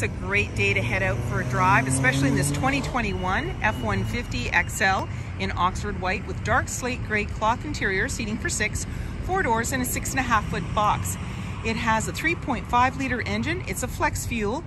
it's a great day to head out for a drive, especially in this 2021 F-150 XL in Oxford White with dark slate gray cloth interior, seating for six, four doors, and a six and a half foot box. It has a 3.5 liter engine. It's a flex fuel,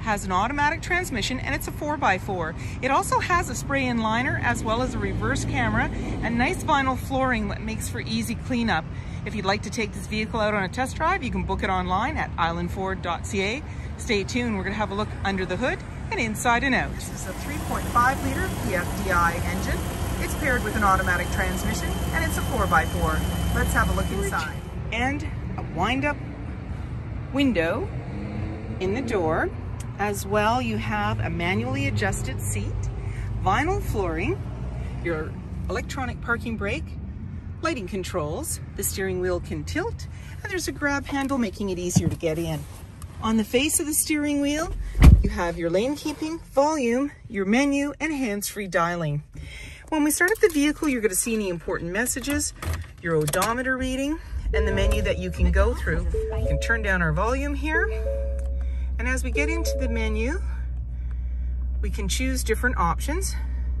has an automatic transmission, and it's a 4x4. It also has a spray-in liner as well as a reverse camera and nice vinyl flooring that makes for easy cleanup. If you'd like to take this vehicle out on a test drive, you can book it online at islandford.ca. Stay tuned, we're gonna have a look under the hood and inside and out. This is a 3.5 liter PFDI engine. It's paired with an automatic transmission and it's a 4x4. Let's have a look inside. And a wind-up window in the door. As well, you have a manually adjusted seat, vinyl flooring, your electronic parking brake, lighting controls, the steering wheel can tilt, and there's a grab handle making it easier to get in. On the face of the steering wheel, you have your lane keeping, volume, your menu, and hands-free dialing. When we start up the vehicle, you're gonna see any important messages, your odometer reading, and the menu that you can go through. You can turn down our volume here. And as we get into the menu, we can choose different options.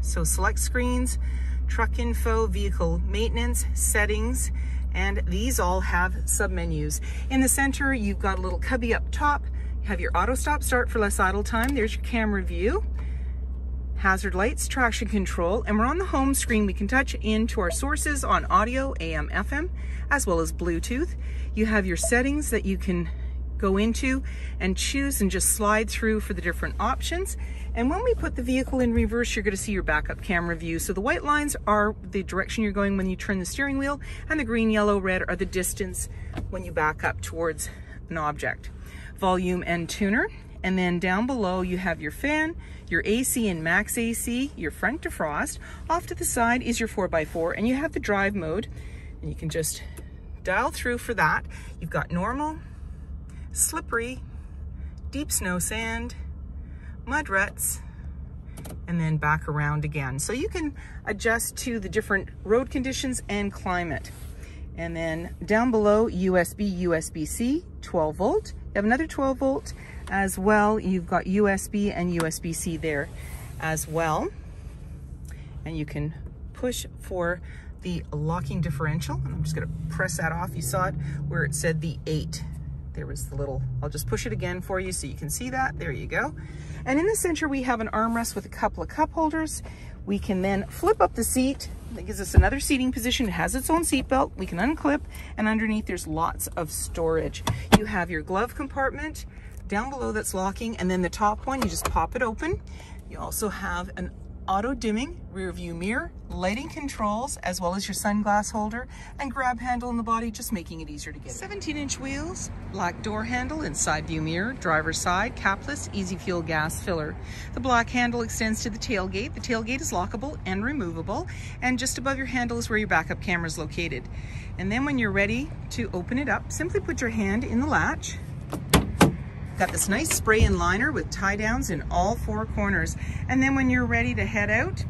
So select screens, truck info, vehicle maintenance, settings, and these all have submenus. In the center, you've got a little cubby up top. You have your auto stop start for less idle time. There's your camera view, hazard lights, traction control, and we're on the home screen. We can touch into our sources on audio, AM, FM, as well as Bluetooth. You have your settings that you can go into and choose and just slide through for the different options. And when we put the vehicle in reverse, you're gonna see your backup camera view. So the white lines are the direction you're going when you turn the steering wheel, and the green, yellow, red are the distance when you back up towards an object. Volume and tuner. And then down below you have your fan, your AC and max AC, your front defrost. Off to the side is your 4x4 and you have the drive mode and you can just dial through for that. You've got normal, slippery, deep snow sand, mud ruts, and then back around again. So you can adjust to the different road conditions and climate. And then down below, USB, USB-C, 12 volt. You have another 12 volt as well. You've got USB and USB-C there as well. And you can push for the locking differential. And I'm just gonna press that off. You saw it where it said the eight there was the little, I'll just push it again for you so you can see that. There you go. And in the center, we have an armrest with a couple of cup holders. We can then flip up the seat. That gives us another seating position. It has its own seat belt. We can unclip and underneath there's lots of storage. You have your glove compartment down below that's locking and then the top one, you just pop it open. You also have an auto dimming rear view mirror, lighting controls, as well as your sunglass holder and grab handle in the body, just making it easier to get 17 inch wheels, black door handle and side view mirror, driver's side, capless, easy fuel gas filler. The black handle extends to the tailgate. The tailgate is lockable and removable. And just above your handle is where your backup camera is located. And then when you're ready to open it up, simply put your hand in the latch Got this nice spray-in liner with tie downs in all four corners. And then when you're ready to head out,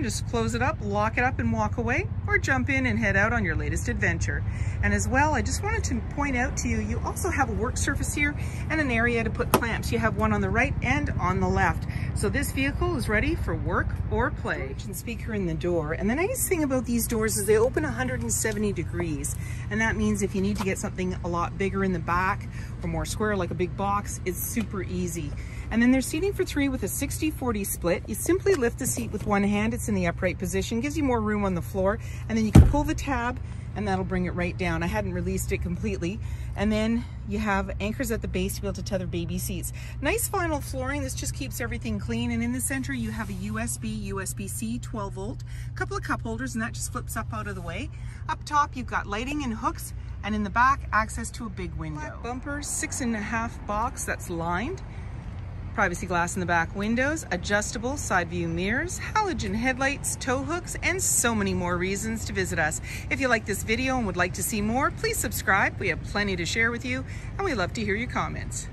you just close it up, lock it up and walk away or jump in and head out on your latest adventure. And as well, I just wanted to point out to you, you also have a work surface here and an area to put clamps. You have one on the right and on the left. So this vehicle is ready for work or play. And speaker in the door. And the nice thing about these doors is they open 170 degrees. And that means if you need to get something a lot bigger in the back or more square like a big box, it's super easy. And then there's seating for three with a 60-40 split. You simply lift the seat with one hand. It's in the upright position, gives you more room on the floor. And then you can pull the tab and that'll bring it right down. I hadn't released it completely. And then you have anchors at the base to be able to tether baby seats. Nice vinyl flooring. This just keeps everything clean. And in the center, you have a USB, USB-C, 12 volt, a couple of cup holders, and that just flips up out of the way. Up top, you've got lighting and hooks, and in the back, access to a big window. Black bumper, six and a half box that's lined privacy glass in the back windows, adjustable side view mirrors, halogen headlights, tow hooks, and so many more reasons to visit us. If you like this video and would like to see more, please subscribe. We have plenty to share with you, and we love to hear your comments.